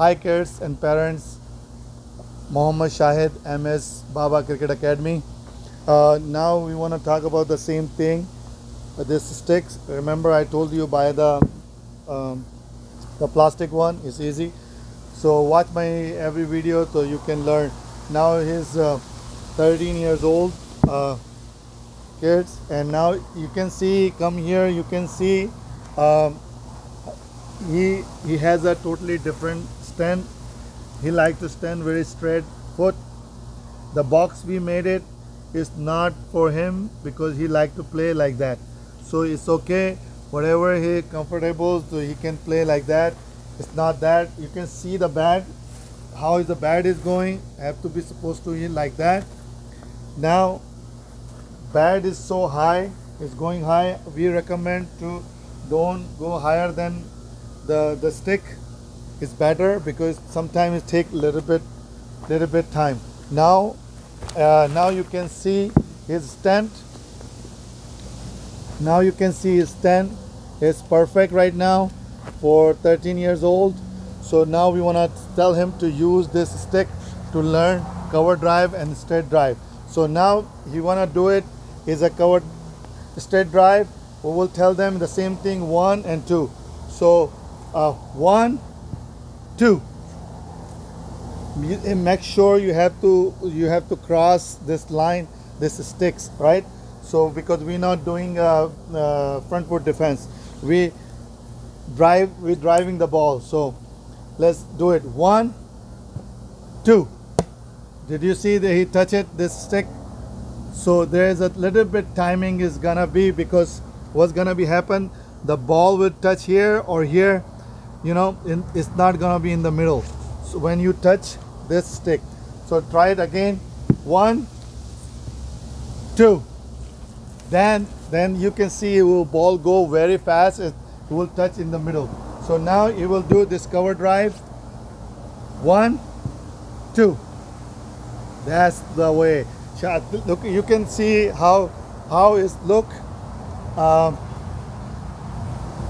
Hi kids and parents, Mohammad Shahid, MS Baba Cricket Academy. Uh, now we want to talk about the same thing. Uh, this sticks. Remember I told you buy the um, the plastic one. It's easy. So watch my every video so you can learn. Now he's uh, 13 years old, uh, kids, and now you can see. Come here. You can see. Um, he he has a totally different stand. He like to stand very straight foot. The box we made it is not for him because he like to play like that. So it's okay. Whatever he comfortable so he can play like that. It's not that. You can see the bat. How is the bat is going. Have to be supposed to hit like that. Now bat is so high it's going high. We recommend to don't go higher than the the stick is better because sometimes it take a little bit little bit time. Now uh, now you can see his stand. Now you can see his stand. Is perfect right now for 13 years old. So now we want to tell him to use this stick to learn cover drive and straight drive. So now he want to do it. Is a covered straight drive. We will tell them the same thing one and two. So uh, one You- make sure you have to you have to cross this line this sticks right? So because we're not doing uh, uh, front foot defense. We drive we're driving the ball. So let's do it. One two. Did you see that he touch it this stick? So there's a little bit timing is gonna be because what's gonna be happen the ball will touch here or here you know in, it's not gonna be in the middle. So when you touch this stick so try it again. One two. Then then you can see it will ball go very fast. It will touch in the middle. So now you will do this cover drive. One two. That's the way. Look you can see how how is look. Um,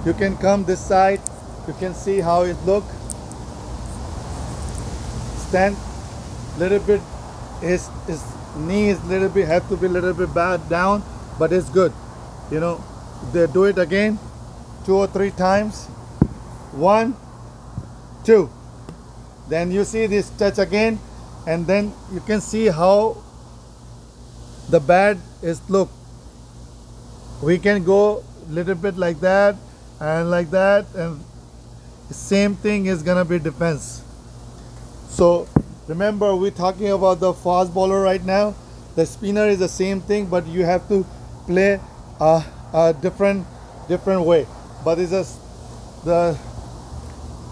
you can come this side you can see how it look. Stand little bit his his knee is little bit have to be a little bit bad down but it's good. You know they do it again two or three times. One two. Then you see this touch again and then you can see how the bad is look. We can go little bit like that and like that and same thing is gonna be defense. So remember we're talking about the fast bowler right now? The spinner is the same thing but you have to play a, a different different way. But it's just the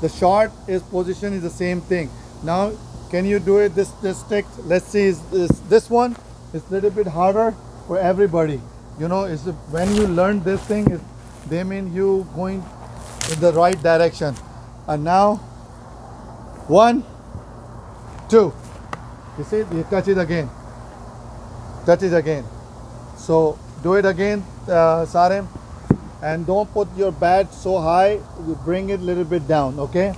the short is position is the same thing. Now can you do it this this stick let's see is this this one is a little bit harder for everybody. You know is when you learn this thing they mean you going in the right direction and now one two. You see you touch it again. Touch it again. So do it again uh, Sarim. And don't put your bat so high you bring it a little bit down okay?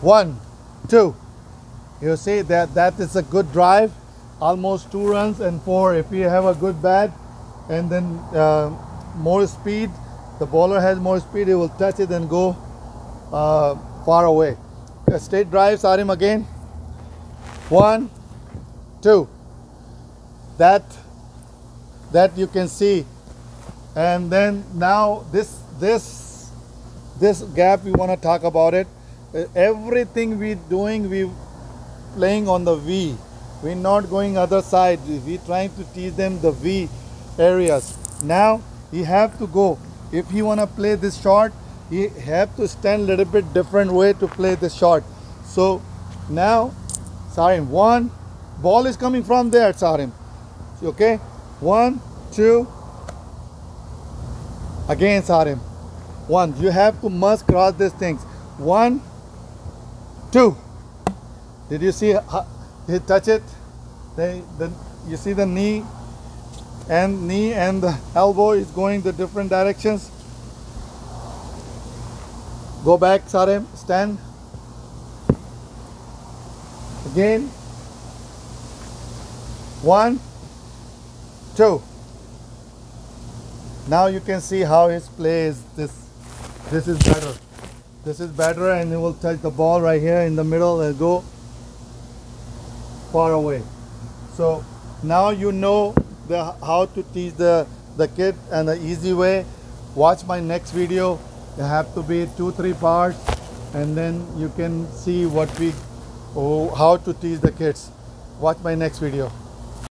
One two. You see that that is a good drive. Almost two runs and four. If you have a good bat and then uh, more speed the bowler has more speed he will touch it and go uh, far away. Uh, straight drive Sarim again. One two. That that you can see. And then now this this this gap we want to talk about it. Everything we're doing we're playing on the v. We're not going other side. We're trying to teach them the v areas. Now he have to go. If he want to play this shot he have to stand a little bit different way to play the shot. So now Sarim one ball is coming from there Sarim. Okay? One two. Again Sarim. One you have to must cross these things. One two. Did you see he touch it? They the you see the knee? And knee and the elbow is going the different directions go back Sarim stand Again. One, two. Now you can see how his play is this this is better. This is better and it will touch the ball right here in the middle and go far away. So now you know the how to teach the the kid and the easy way. Watch my next video. It have to be two three parts and then you can see what we oh, how to teach the kids. Watch my next video.